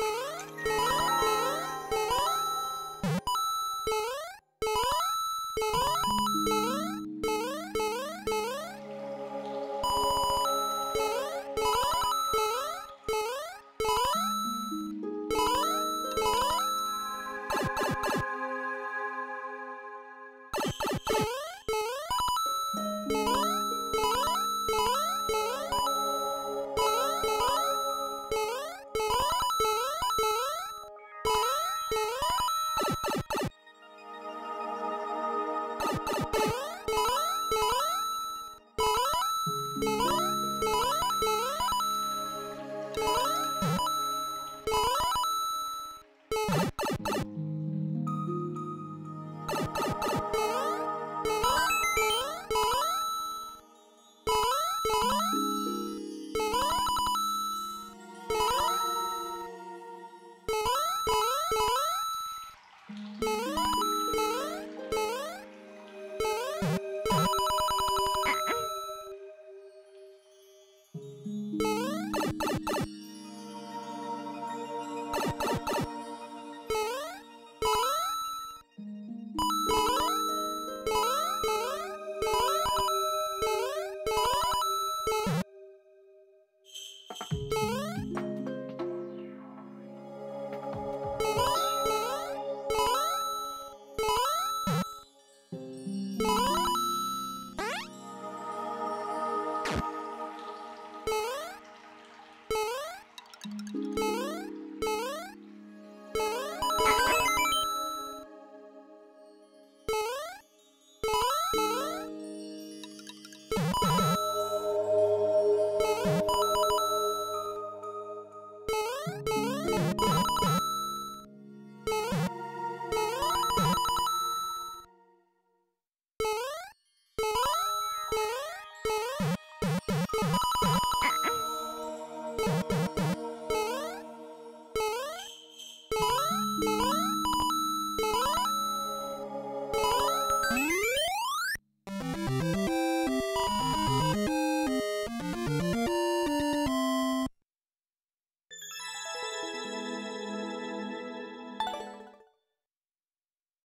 you Bye. you